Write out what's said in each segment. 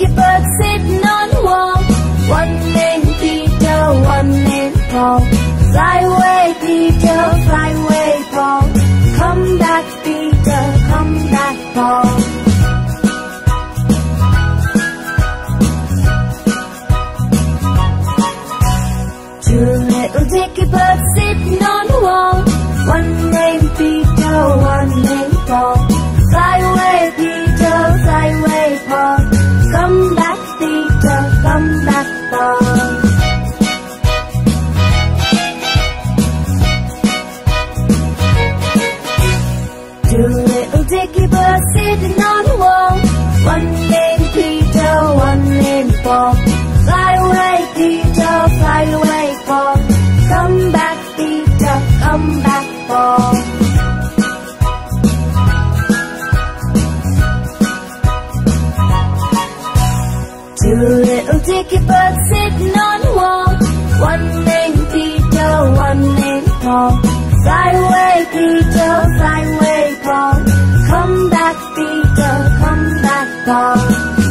your bird sitting. Kickable sitting on wall. One named Peter, one named Paul. Fly away Peter, fly away Paul. Come back Peter, come back Paul.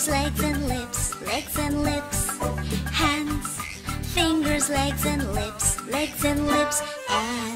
Fingers, legs and lips, legs and lips. Hands, fingers, legs and lips, legs and lips. And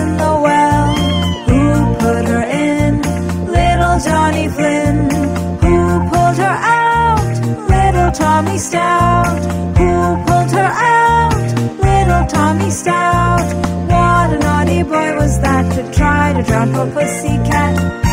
in the well? Who put her in? Little Johnny Flynn. Who pulled her out? Little Tommy Stout. Who pulled her out? Little Tommy Stout. What a naughty boy was that to try to drown poor Pussycat.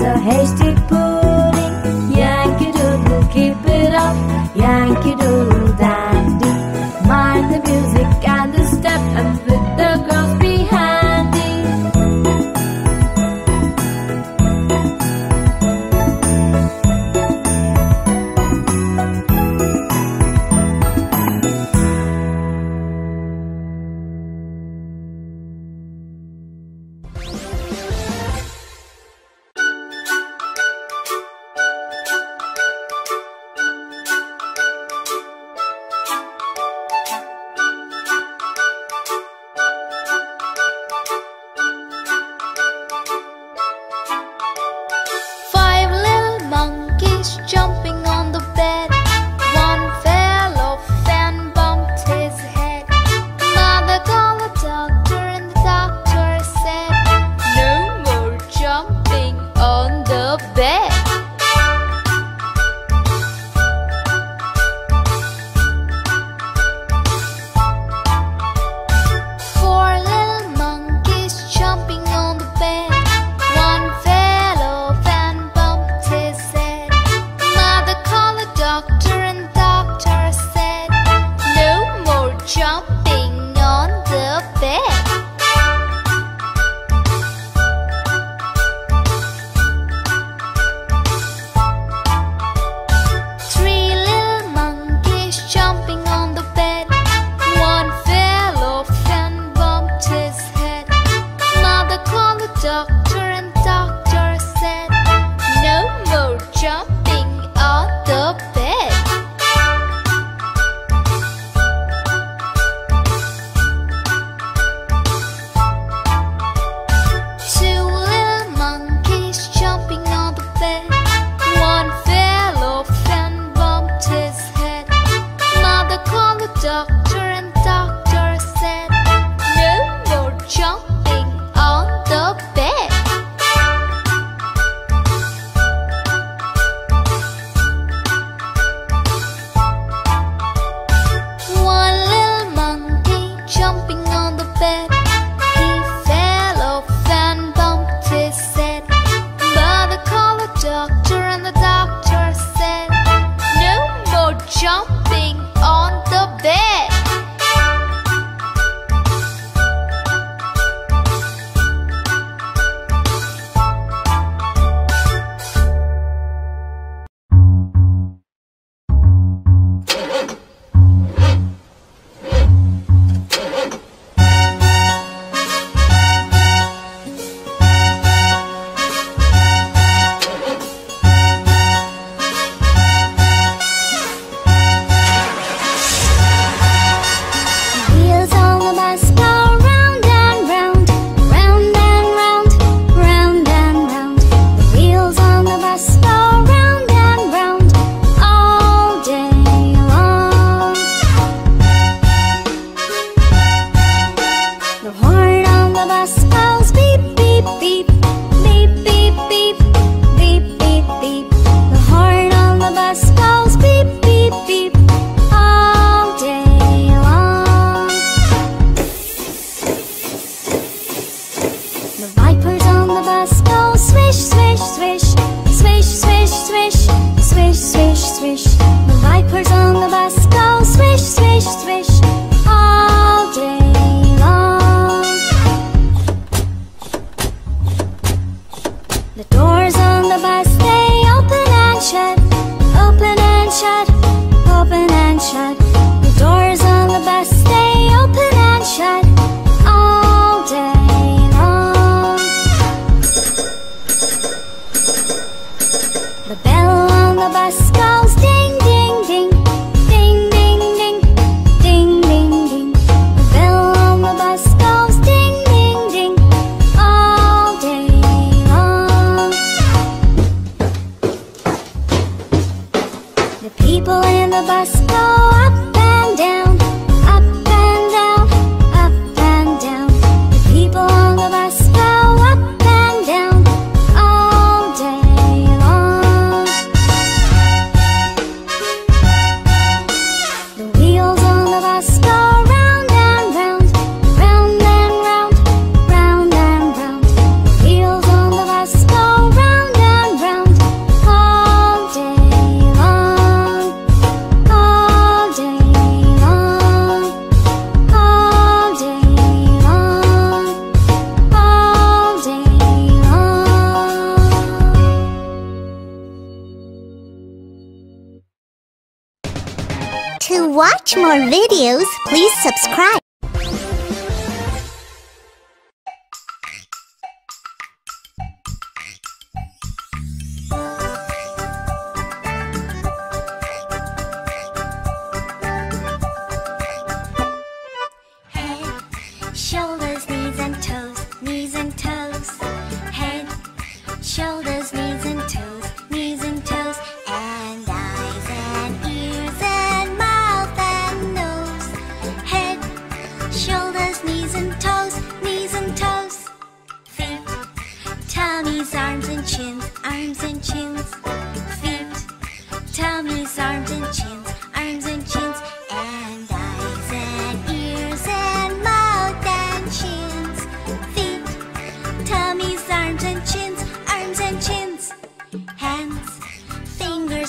A hasty pudding.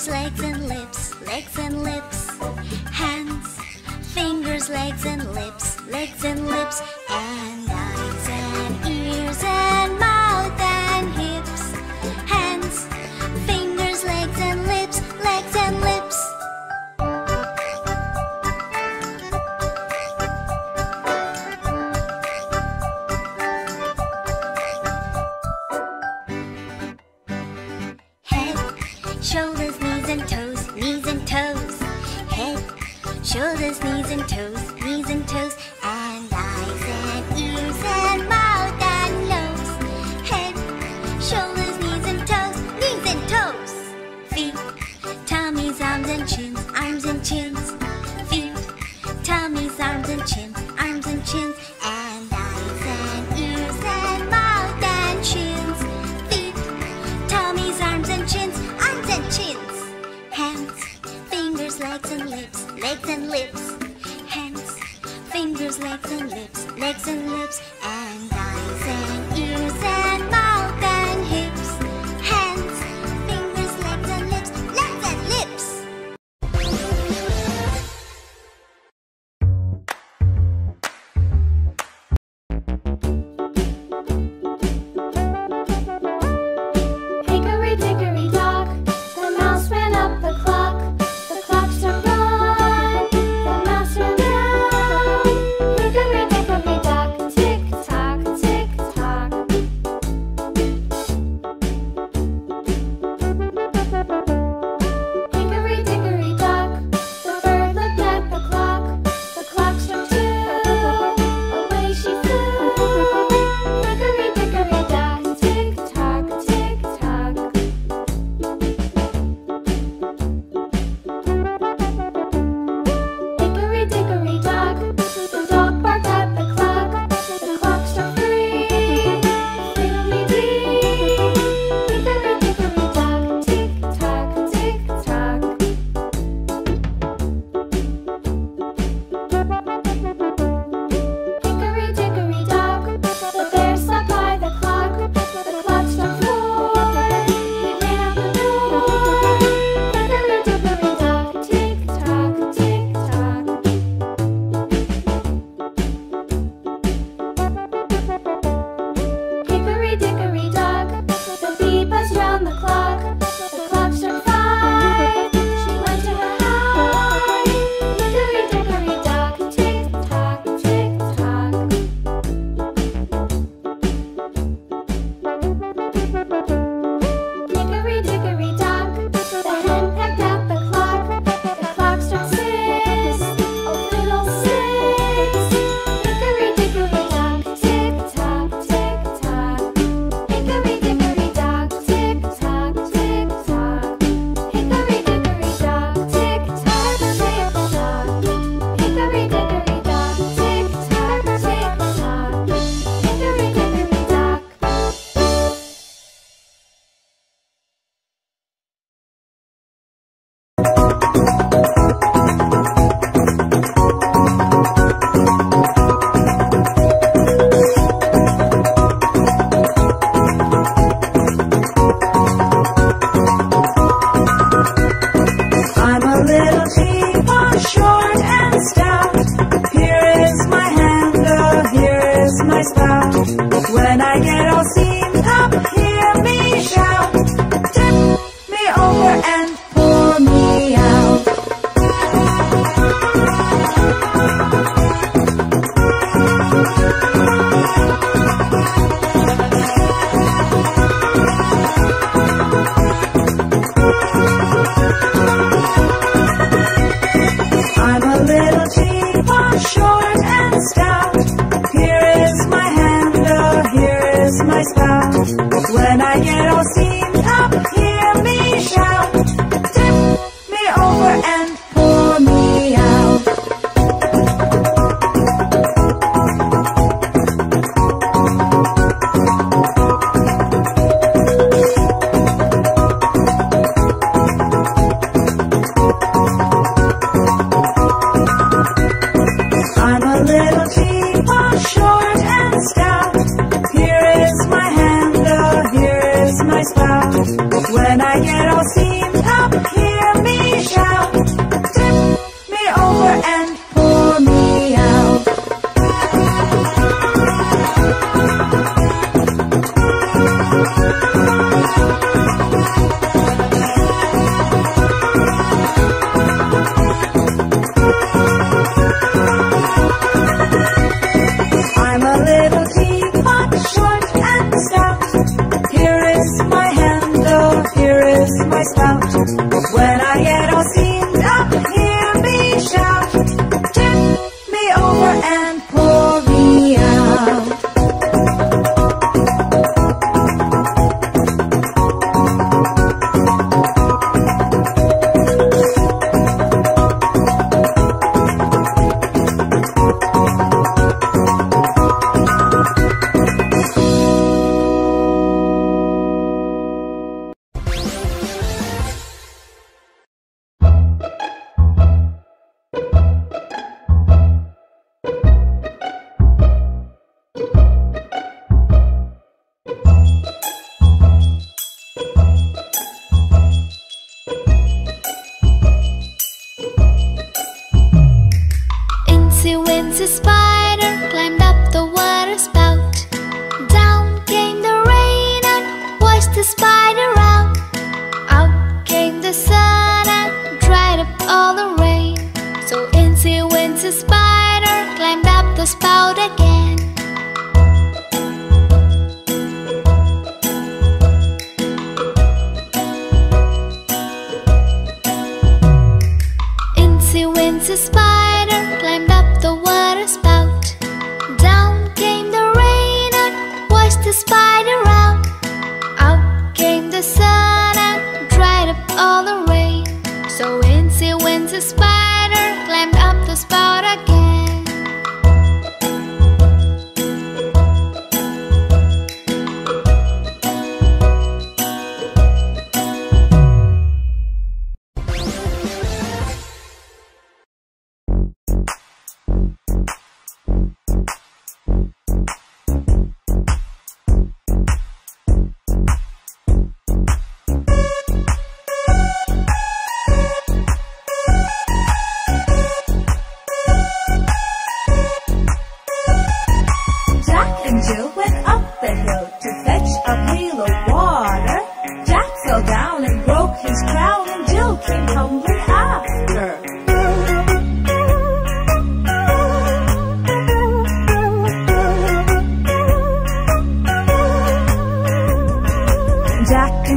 Fingers, legs and lips, legs and lips. Hands, fingers, legs and lips, legs and lips. Incy Wincy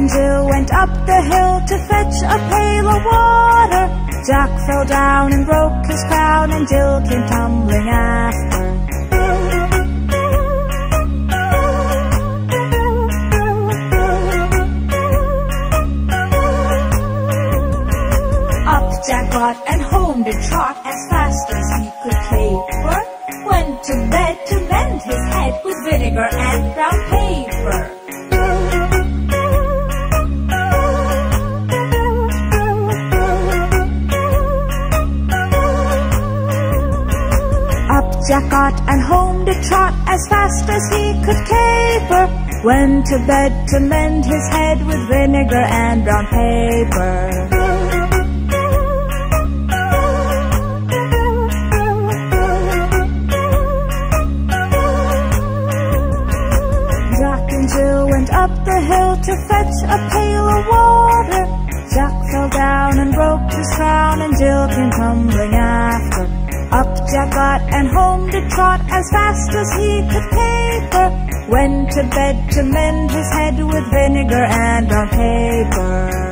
Jill went up the hill to fetch a pail of water. Jack fell down and broke his crown, and Jill came tumbling after. Up Jack got and home did trot as fast as he could caper. Went to bed to mend his head with vinegar and brown Jack got and home did trot as fast as he could caper. Went to bed to mend his head with vinegar and brown paper. Jack and Jill went up the hill to fetch a pail of water. Jack fell down and broke his crown, and Jill came tumbling after. Jack got and home did trot as fast as he could caper. Went to bed to mend his head with vinegar and brown paper.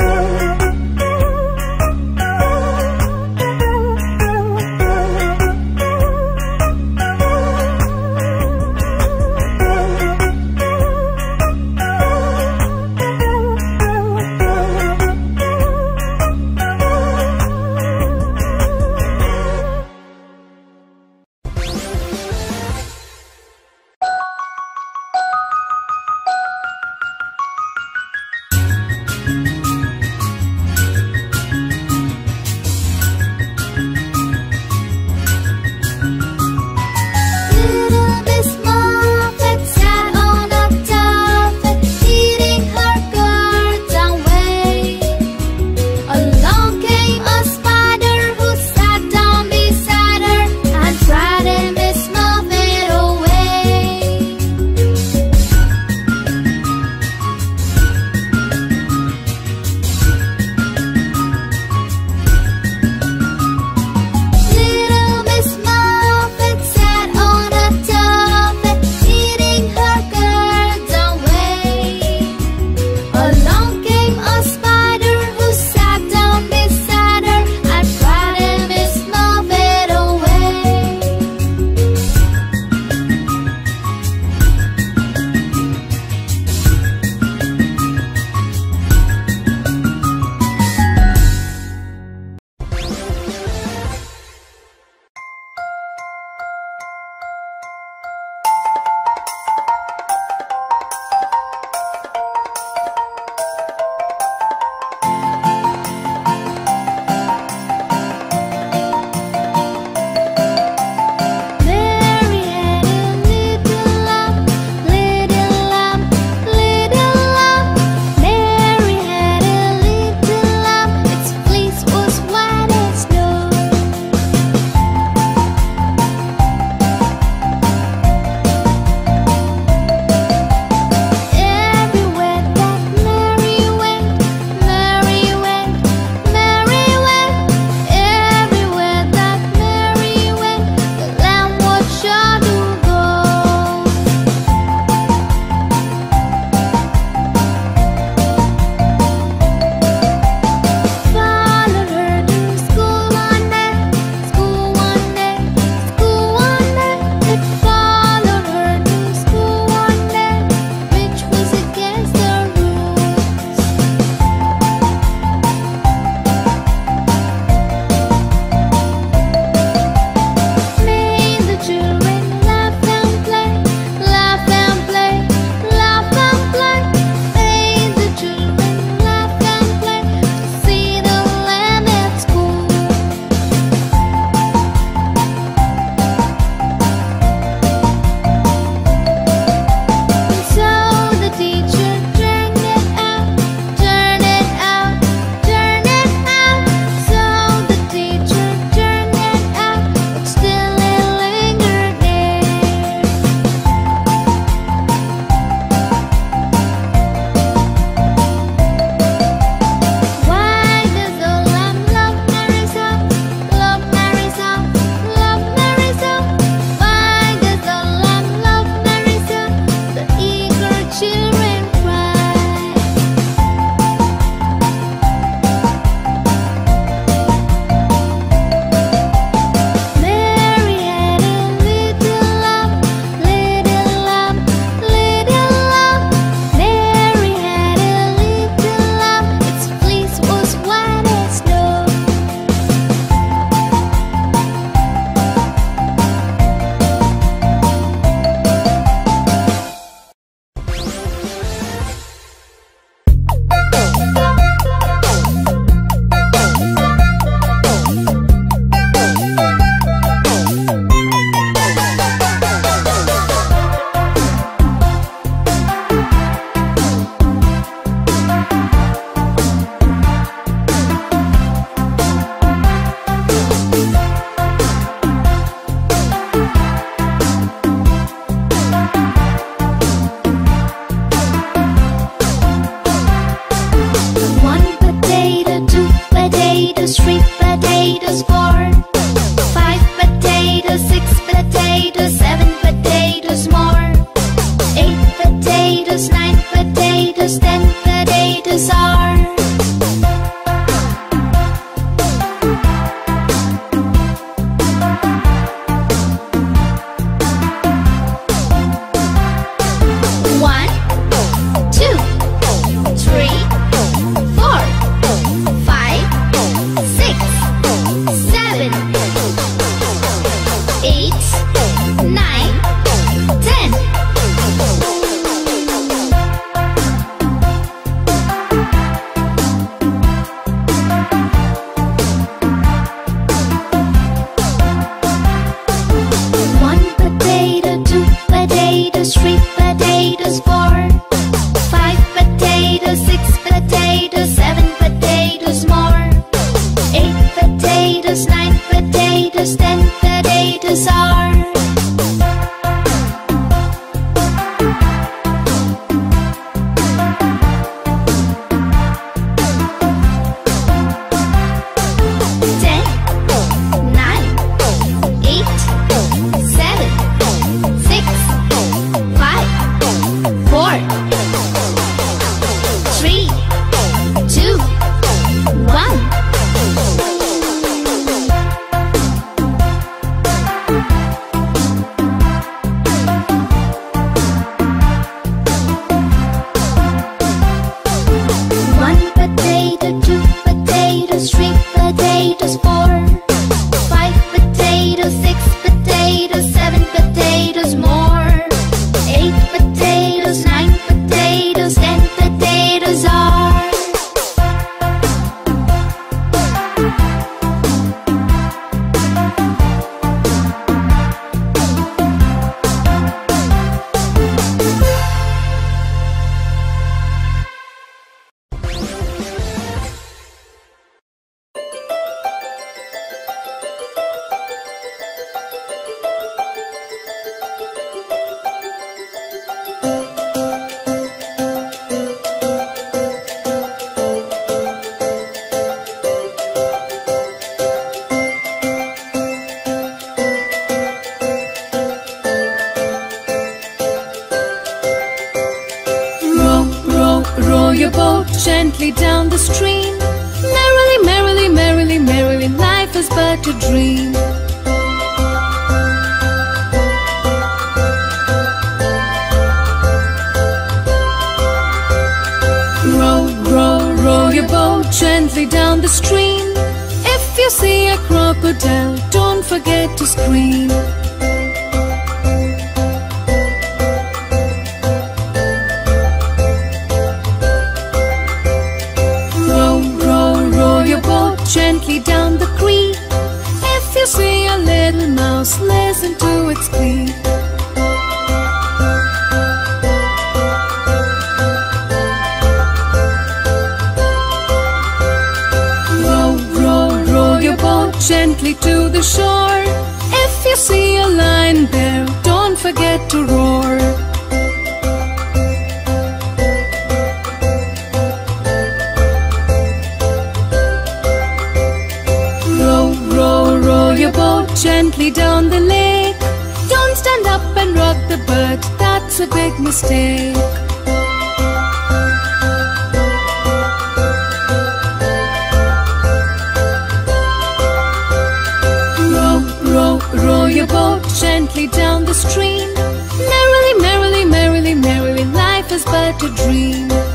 gently to the shore. If you see a lion there, don't forget to roar. Row, row, row your boat gently down the lake. Don't stand up and rock the boat, that's a big mistake. down the stream. Merrily, merrily, merrily, merrily Life is but a dream.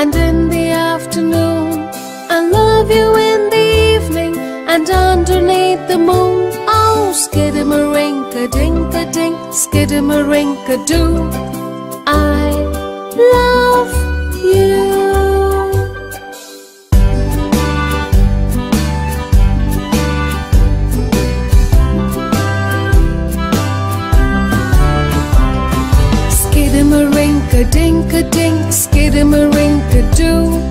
and in the afternoon I love you in the evening and underneath the moon Oh, skidamarinka-dink-a-dink, skidamarinka-doo. I love you. a dink a dink, skidamarinka doo.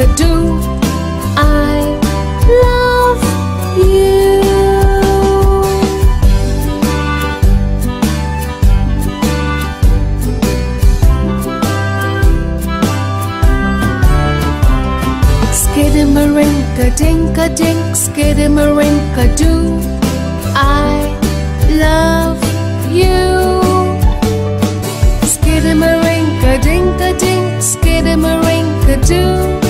could do. I love you. Skidimarinka dinka dink, skidamarinka. Do I love you. Skidimarinka dinka dink, skidamarinka. Do.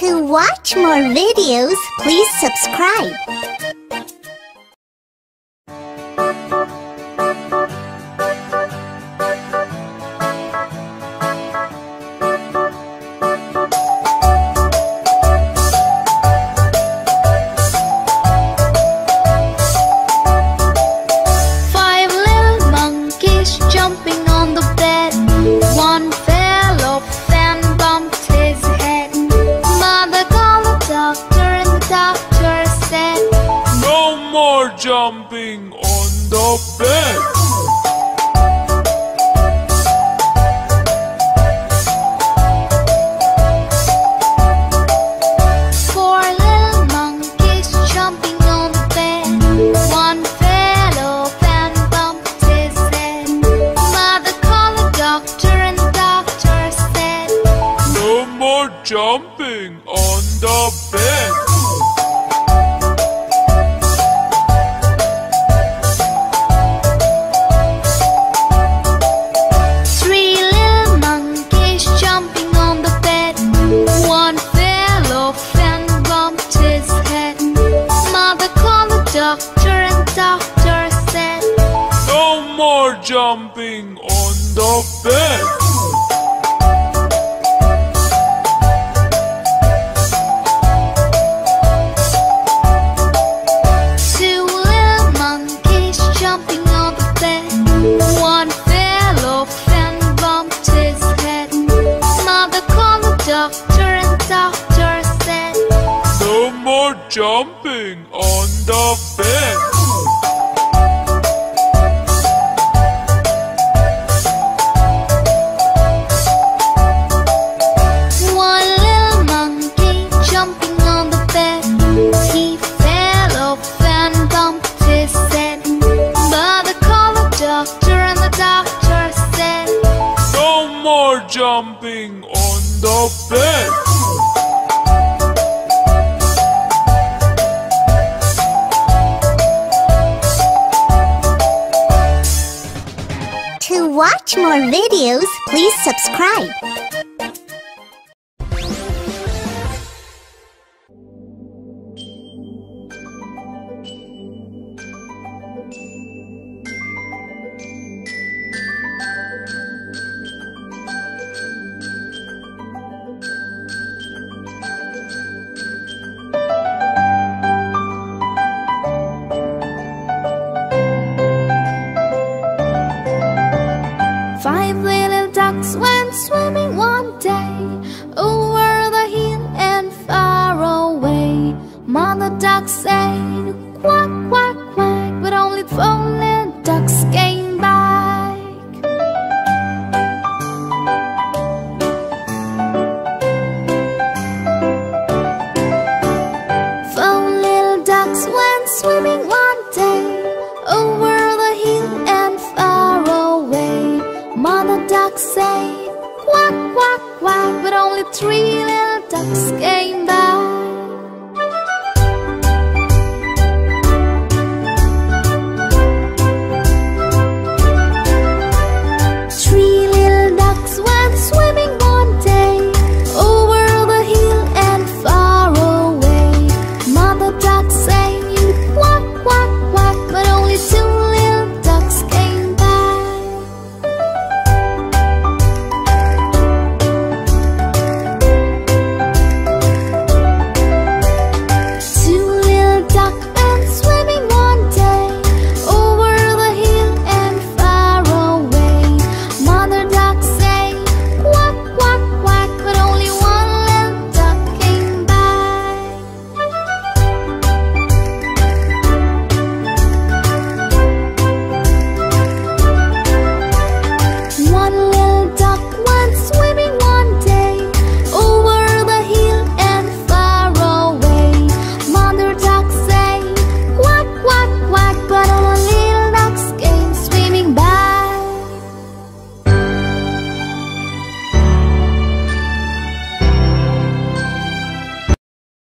To watch more videos, please subscribe. jumping on the fence. subscribe.